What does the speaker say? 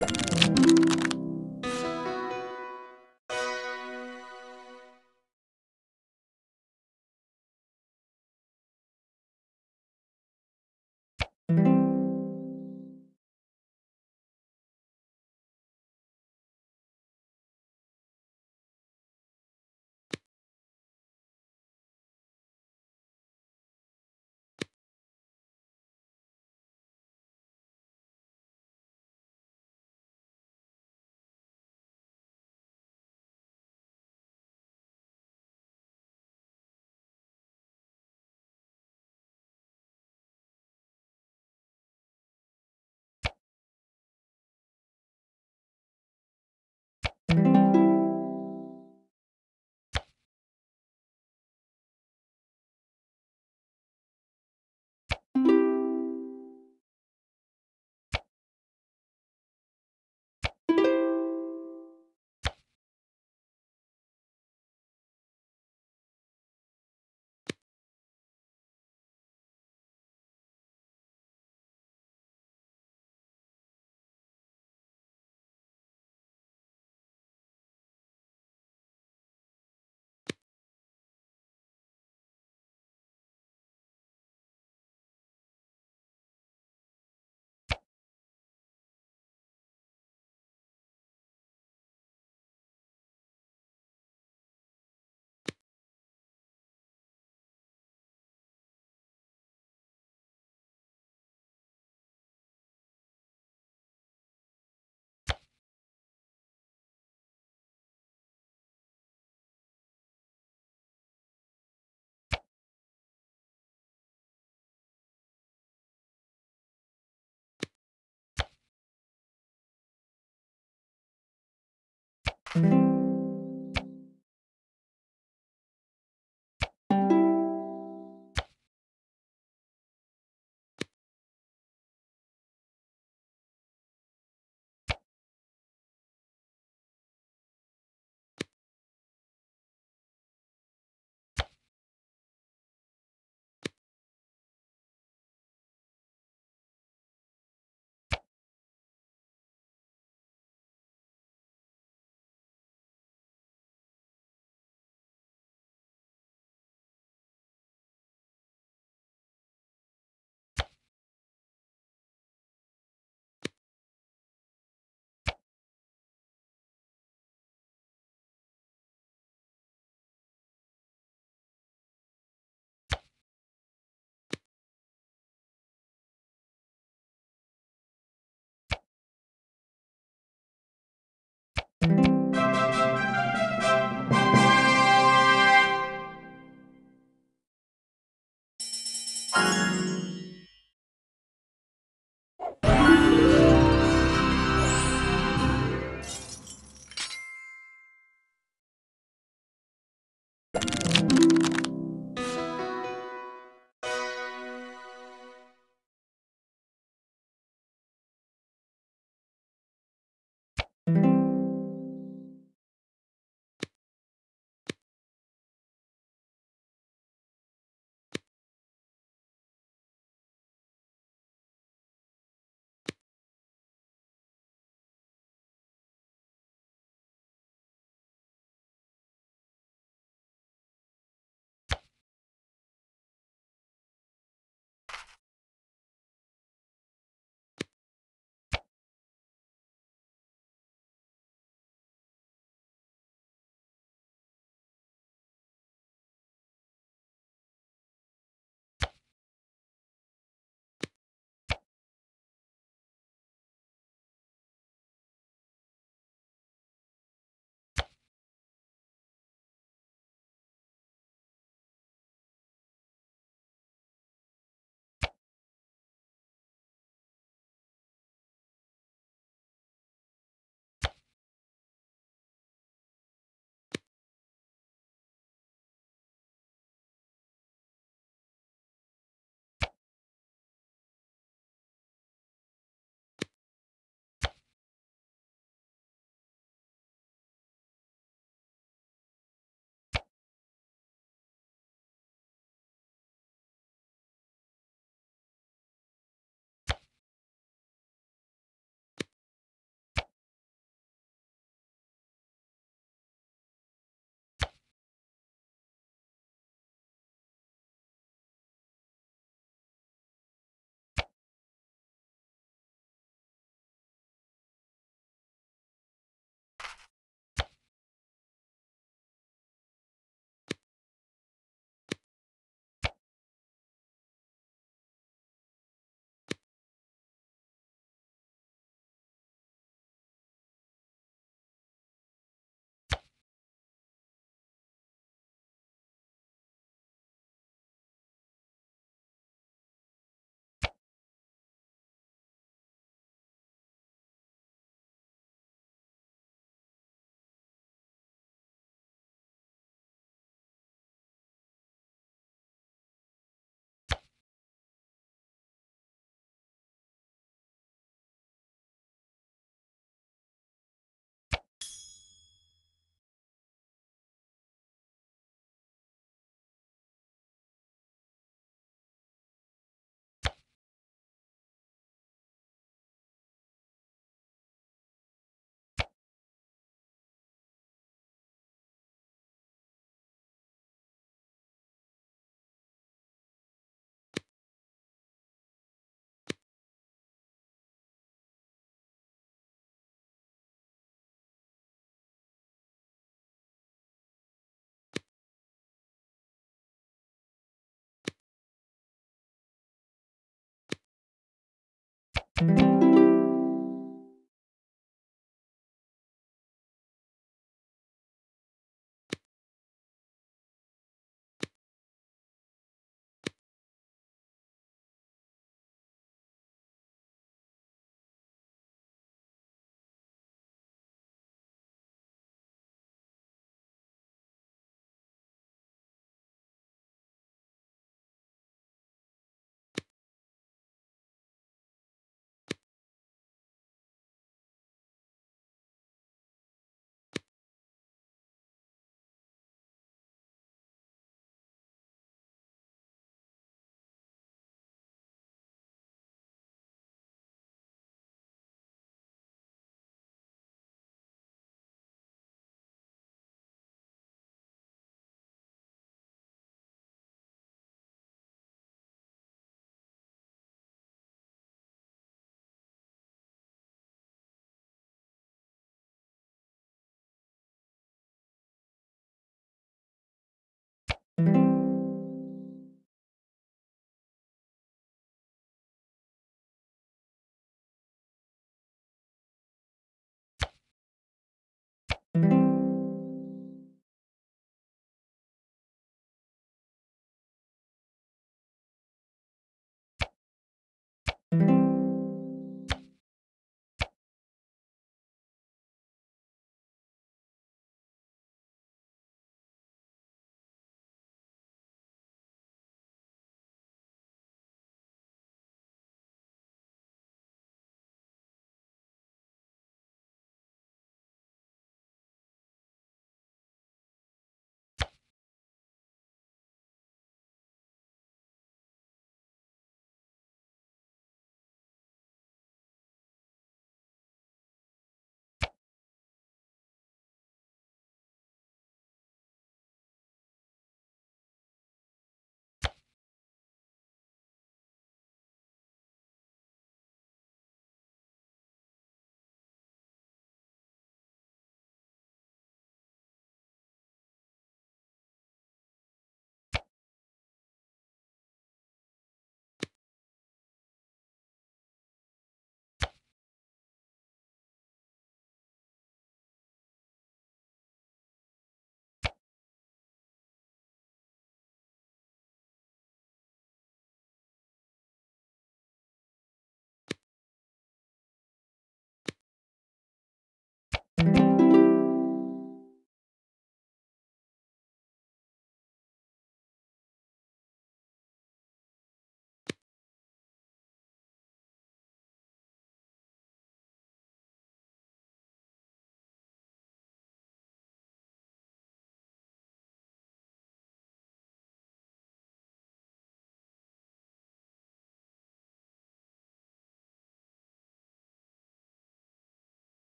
you.